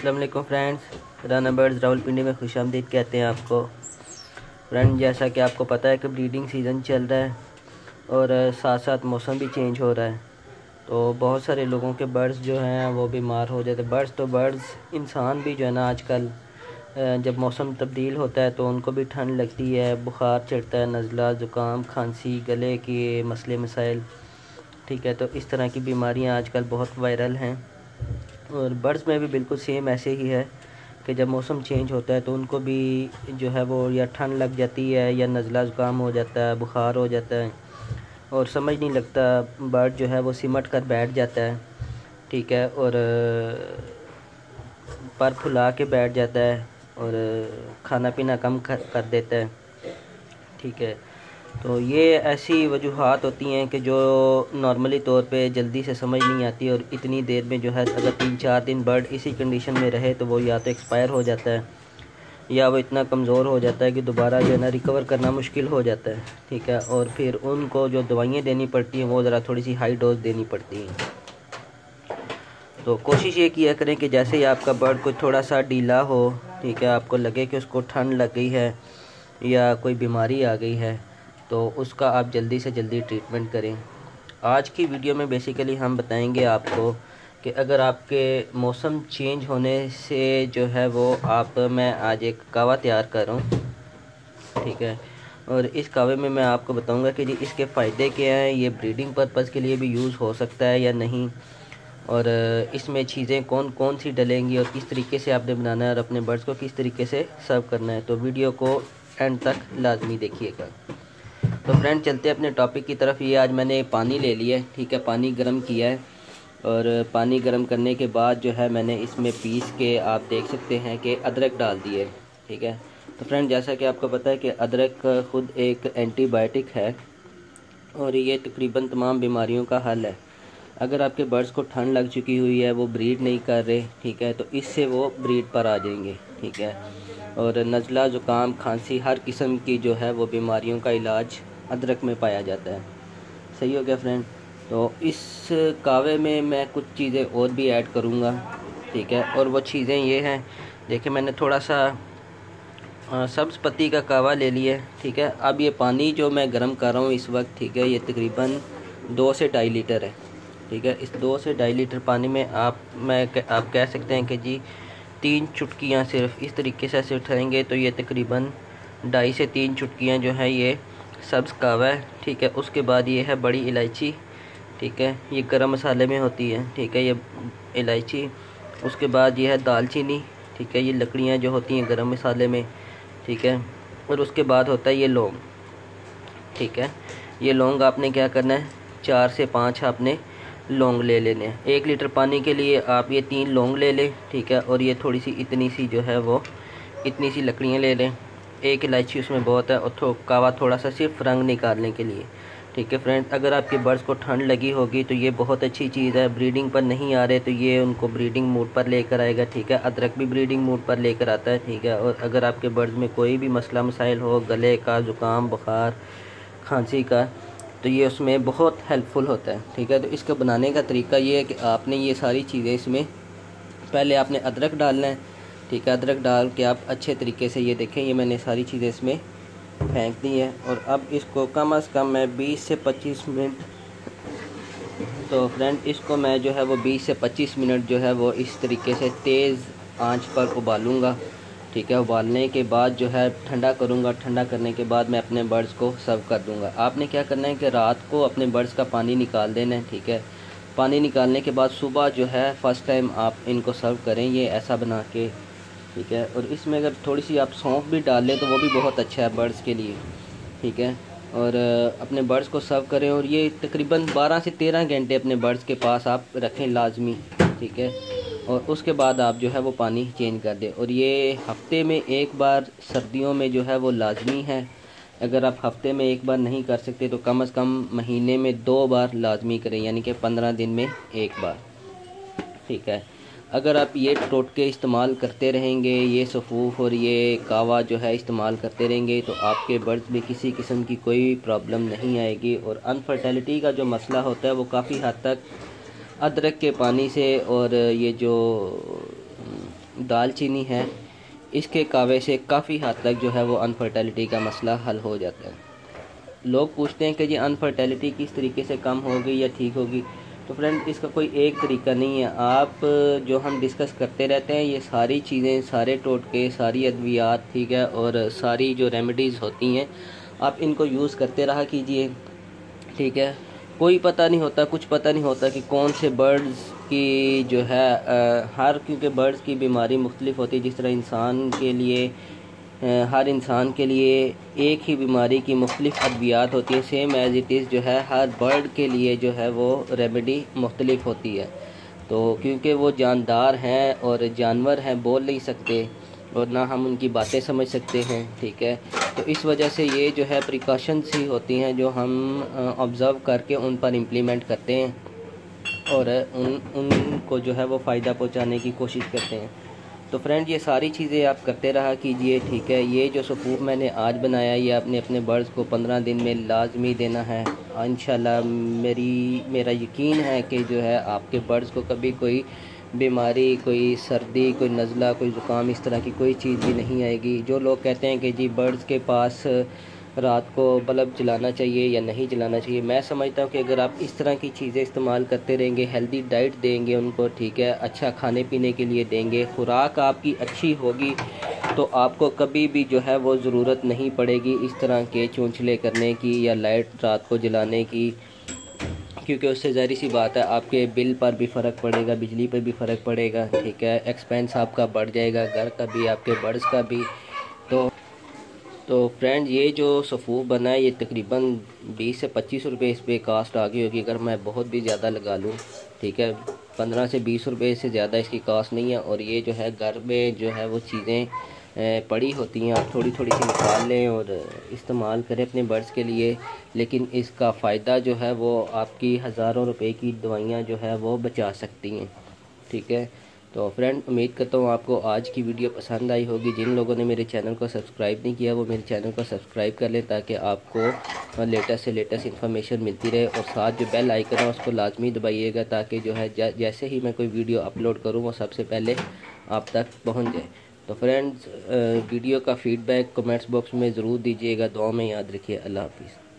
السلام علیکم friends Rana birds Rawalpindi میں خوش آمدید کہتے ہیں آپ کو۔ فرینڈ جیسا کہ آپ کو پتہ ہے کہ بریڈنگ سیزن چل رہا ہے اور ساتھ ساتھ موسم بھی چینج ہو رہا ہے۔ تو بہت سارے لوگوں کے برڈز جو ہیں وہ بیمار ہو جاتے ہیں۔ برڈز تو برڈز انسان بھی جو ہے نا آج کل جب موسم تبدیل ہوتا ہے تو ان کو بھی ٹھنڈ لگتی ہے، بخار چڑھتا ہے، نزلہ، زکام، کھانسی، گلے کے مسئلے، مسائل، ٹھیک ہے؟ تو اس طرح کی بیماریاں آج کل بہت وائرل ہیں۔ اور برڈز میں بھی بالکل سیم ایسے ہی ہے کہ جب موسم چینج ہوتا ہے تو ان کو بھی جو ہے وہ یا ٹھنڈ لگ جاتی ہے یا نزلہ زکام ہو جاتا ہے، بخار ہو جاتا ہے اور سمجھ نہیں لگتا، برڈ جو ہے وہ سمٹ کر بیٹھ جاتا ہے، ٹھیک ہے، اور پر پھلا کے بیٹھ جاتا ہے اور کھانا پینا کم کر دیتا ہے، ٹھیک ہے۔ تو یہ ایسی وجوہات ہوتی ہیں کہ جو نارملی طور پہ جلدی سے سمجھ نہیں آتی اور اتنی دیر میں جو ہے اگر تین چار دن برڈ اسی کنڈیشن میں رہے تو وہ یا تو ایکسپائر ہو جاتا ہے یا وہ اتنا کمزور ہو جاتا ہے کہ دوبارہ جو ہے نا ریکور کرنا مشکل ہو جاتا ہے، ٹھیک ہے؟ اور پھر ان کو جو دوائیاں دینی پڑتی ہیں وہ ذرا تھوڑی سی ہائی ڈوز دینی پڑتی ہیں۔ تو کوشش یہ کیا کریں کہ جیسے ہی آپ کا برڈ کوئی تھوڑا سا ڈیلا ہو، ٹھیک ہے؟ آپ کو لگے کہ اس کو ٹھنڈ لگ گئی ہے یا کوئی بیماری آ گئی ہے تو اس کا آپ جلدی سے جلدی ٹریٹمنٹ کریں۔ آج کی ویڈیو میں بیسیکلی ہم بتائیں گے آپ کو کہ اگر آپ کے موسم چینج ہونے سے جو ہے وہ آپ، میں آج ایک کعوہ تیار کر رہا ہوں۔ ٹھیک ہے۔ اور اس کعوے میں میں آپ کو بتاؤں گا کہ جی اس کے فائدے کیا ہیں، یہ بریڈنگ پرپز کے لیے بھی یوز ہو سکتا ہے یا نہیں۔ اور اس میں چیزیں کون کون سی ڈلیں گی اور کس طریقے سے آپ نے بنانا ہے اور اپنے برڈز کو کس طریقے سے سرو کرنا ہے۔ تو ویڈیو کو اینڈ تک لازمی دیکھیے گا۔ تو فرینڈ، چلتے ہیں اپنے ٹاپک کی طرف۔ یہ آج میں نے پانی لے لیا ہے، ٹھیک ہے، پانی گرم کیا ہے۔ اور پانی گرم کرنے کے بعد جو ہے، میں نے اس میں پیس کے آپ دیکھ سکتے ہیں کہ ادرک ڈال دیے ٹھیک ہے۔ تو فرینڈ، جیسا کہ آپ کو پتہ ہے کہ ادرک خود ایک اینٹی بائیوٹک ہے اور یہ تقریباً تمام بیماریوں کا حل ہے۔ اگر آپ کے برڈز کو ٹھنڈ لگ چکی ہوئی ہے، وہ بریڈ نہیں کر رہے، ٹھیک ہے، تو اس سے وہ بریڈ پر آ جائیں گے، ٹھیک ہے۔ اور نزلہ، زکام، کھانسی، ہر قسم کی جو ہے، وہ بیماریوں کا علاج ادرک میں پایا جاتا ہے۔ صحیح ہو گیا فرینڈ۔ تو اس کعوے میں میں کچھ چیزیں اور بھی ایڈ کروں گا، ٹھیک ہے؟ اور وہ چیزیں یہ ہیں، دیکھیں میں نے تھوڑا سا سبز پتی کا کعوہ لے لیا ہے ٹھیک ہے؟ اب یہ پانی جو میں گرم کر رہا ہوں اس وقت، ٹھیک ہے، یہ تقریباً دو سے ڈھائی لیٹر ہے، ٹھیک ہے؟ اس دو سے ڈھائی لیٹر پانی میں آپ میں آپ کہہ سکتے ہیں کہ جی تین چٹکیاں صرف اس طریقے سے ایسے اٹھائیں گے تو یہ تقریباً ڈھائی سے تین چٹکیاں جو ہیں یہ سبز کعوہ ہے، ٹھیک ہے۔ اس کے بعد یہ ہے بڑی الائچی، ٹھیک ہے۔ یہ گرم مسالے میں ہوتی ہے، ٹھیک ہے۔ یہ الائچی، اس کے بعد یہ ہے دال چینی ٹھیک ہے۔ یہ لکڑیاں جو ہوتی ہیں گرم مسالے میں، ٹھیک ہے۔ اور اس کے بعد ہوتا ہے یہ لونگ، ٹھیک ہے۔ یہ لونگ آپ نے کیا کرنا ہے؟ چار سے پانچ آپ نے لونگ لے لینے ہیں۔ ایک لیٹر پانی کے لیے آپ یہ تین لونگ لے لیں، ٹھیک ہے۔ اور یہ تھوڑی سی اتنی سی جو ہے وہ اتنی سی لکڑیاں لے لیں۔ ایک الائچی اس میں بہت ہے، اور کعوہ تھوڑا سا صرف رنگ نکالنے کے لیے۔ ٹھیک ہے فرینڈ، اگر آپ کے برڈز کو ٹھنڈ لگی ہوگی تو یہ بہت اچھی چیز ہے۔ بریڈنگ پر نہیں آ رہے تو یہ ان کو بریڈنگ موڈ پر لے کر آئے گا، ٹھیک ہے۔ ادرک بھی بریڈنگ موڈ پر لے کر آتا ہے، ٹھیک ہے۔ اور اگر آپ کے برڈز میں کوئی بھی مسئلہ مسائل ہو، گلے کا، زکام، بخار، کھانسی کا، تو یہ اس میں بہت ہیلپ فل ہوتا ہے، ٹھیک ہے۔ تو اس کا بنانے کا طریقہ یہ ہے کہ آپ نے یہ ساری چیزیں اس میں پہلے آپ نے ادرک ڈالنا ہے ٹھیک ہے، ادرک ڈال کے آپ اچھے طریقے سے یہ دیکھیں، یہ میں نے ساری چیزیں اس میں پھینک دی ہیں۔ اور اب اس کو کم از کم میں بیس سے پچیس منٹ، تو فرینڈ اس کو میں جو ہے وہ بیس سے پچیس منٹ جو ہے وہ اس طریقے سے تیز آنچ پر ابالوں گا۔ ٹھیک ہے، ابالنے کے بعد جو ہے ٹھنڈا کروں گا۔ ٹھنڈا کرنے کے بعد میں اپنے برڈز کو سرو کر دوں گا۔ آپ نے کیا کرنا ہے کہ رات کو اپنے برڈز کا پانی نکال دینا ہے، ٹھیک ہے۔ پانی نکالنے کے بعد صبح جو ہے، فرسٹ ٹائم آپ ان کو سرو کریں، یہ ایسا بنا کے ٹھیک ہے، اور اس میں اگر تھوڑی سی آپ سونف بھی ڈال لیں تو وہ بھی بہت اچھا ہے برڈز کے لیے، ٹھیک ہے۔ اور اپنے برڈز کو سرو کریں، اور یہ تقریباً بارہ سے تیرہ گھنٹے اپنے برڈز کے پاس آپ رکھیں لازمی، ٹھیک ہے۔ اور اس کے بعد آپ جو ہے وہ پانی چینج کر دیں۔ اور یہ ہفتے میں ایک بار سردیوں میں جو ہے وہ لازمی ہے۔ اگر آپ ہفتے میں ایک بار نہیں کر سکتے تو کم از کم مہینے میں دو بار لازمی کریں یعنی کہ پندرہ دن میں ایک بار، ٹھیک ہے۔ اگر آپ یہ ٹوٹکے استعمال کرتے رہیں گے، یہ صفوف اور یہ کعوہ جو ہے استعمال کرتے رہیں گے، تو آپ کے برڈز میں کسی قسم کی کوئی پرابلم نہیں آئے گی اور انفرٹیلٹی کا جو مسئلہ ہوتا ہے وہ کافی حد تک ادرک کے پانی سے اور یہ جو دال چینی ہے، اس کے کعوے سے کافی حد تک جو ہے وہ انفرٹیلٹی کا مسئلہ حل ہو جاتا ہے۔ لوگ پوچھتے ہیں کہ جی انفرٹیلٹی کس طریقے سے کم ہوگی یا ٹھیک ہوگی؟ تو فرینڈ، اس کا کوئی ایک طریقہ نہیں ہے۔ آپ جو ہم ڈسکس کرتے رہتے ہیں، یہ ساری چیزیں، سارے ٹوٹکے، ساری ادویات، ٹھیک ہے، اور ساری جو ریمیڈیز ہوتی ہیں، آپ ان کو یوز کرتے رہا کیجیے۔ ٹھیک ہے؟ کوئی پتہ نہیں ہوتا، کچھ پتہ نہیں ہوتا کہ کون سے برڈز کی جو ہے ہر، کیونکہ برڈز کی بیماری مختلف ہوتی ہے، جس طرح انسان کے لیے ہر انسان کے لیے ایک ہی بیماری کی مختلف ادویات ہوتی ہیں سیم ایز اٹ از جو ہے، ہر برڈ کے لیے جو ہے وہ ریمیڈی مختلف ہوتی ہے۔ تو کیونکہ وہ جاندار ہیں اور جانور ہیں، بول نہیں سکتے اور نہ ہم ان کی باتیں سمجھ سکتے ہیں، ٹھیک ہے؟ تو اس وجہ سے یہ جو ہے پریکاشنس ہی ہوتی ہیں جو ہم آبزرو کر کے ان پر امپلیمنٹ کرتے ہیں اور ان ان کو جو ہے وہ فائدہ پہنچانے کی کوشش کرتے ہیں۔ تو فرینڈ، یہ ساری چیزیں آپ کرتے رہا کیجیے، ٹھیک ہے؟ یہ جو سکوپ میں نے آج بنایا، یہ اپنے اپنے برڈز کو پندرہ دن میں لازمی دینا ہے۔ انشاءاللہ میری، میرا یقین ہے کہ جو ہے آپ کے برڈز کو کبھی کوئی بیماری، کوئی سردی، کوئی نزلہ، کوئی زکام، اس طرح کی کوئی چیز بھی نہیں آئے گی۔ جو لوگ کہتے ہیں کہ جی برڈز کے پاس رات کو بلب جلانا چاہیے یا نہیں جلانا چاہیے۔ میں سمجھتا ہوں کہ اگر آپ اس طرح کی چیزیں استعمال کرتے رہیں گے ہیلدی ڈائٹ دیں گے ان کو، ٹھیک ہے اچھا کھانے پینے کے لیے دیں گے، خوراک آپ کی اچھی ہوگی تو آپ کو کبھی بھی جو ہے وہ ضرورت نہیں پڑے گی اس طرح کے چونچلے کرنے کی یا لائٹ رات کو جلانے کی۔ کیونکہ اس سے ظاہری سی بات ہے، آپ کے بل پر بھی فرق پڑے گا، بجلی پہ بھی فرق پڑے گا، ٹھیک ہے ایکسپینس آپ کا بڑھ جائے گا، گھر کا بھی، آپ کے برڈز کا بھی۔ تو فرینڈ، یہ جو صفوف بنا ہے، یہ تقریباً بیس سے پچیس روپے اس پہ کاسٹ آگی ہوگی، اگر میں بہت بھی زیادہ لگا لوں، ٹھیک ہے؟ پندرہ سے بیس روپے سے زیادہ اس کی کاسٹ نہیں ہے، اور یہ جو ہے گھر میں جو ہے وہ چیزیں پڑی ہوتی ہیں، آپ تھوڑی تھوڑی سی نکال لیں اور استعمال کریں اپنے برڈز کے لیے، لیکن اس کا فائدہ جو ہے وہ آپ کی ہزاروں روپے کی دوائیاں جو ہے وہ بچا سکتی ہیں، ٹھیک ہے؟ تو فرینڈ، امید کرتا ہوں آپ کو آج کی ویڈیو پسند آئی ہوگی۔ جن لوگوں نے میرے چینل کو سبسکرائب نہیں کیا، وہ میرے چینل کو سبسکرائب کر لیں تاکہ آپ کو لیٹسٹ سے لیٹسٹ انفارمیشن ملتی رہے اور ساتھ جو بیل آئیکن ہے، اس کو لازمی دبائیے گا تاکہ جو ہے جیسے ہی میں کوئی ویڈیو اپلوڈ کروں، وہ سب سے پہلے آپ تک پہنچ جائے۔ تو فرینڈز ویڈیو کا فیڈ بیک کمنٹس باکس میں ضرور دیجیے گا۔ دعا میں یاد رکھیے۔ اللہ حافظ۔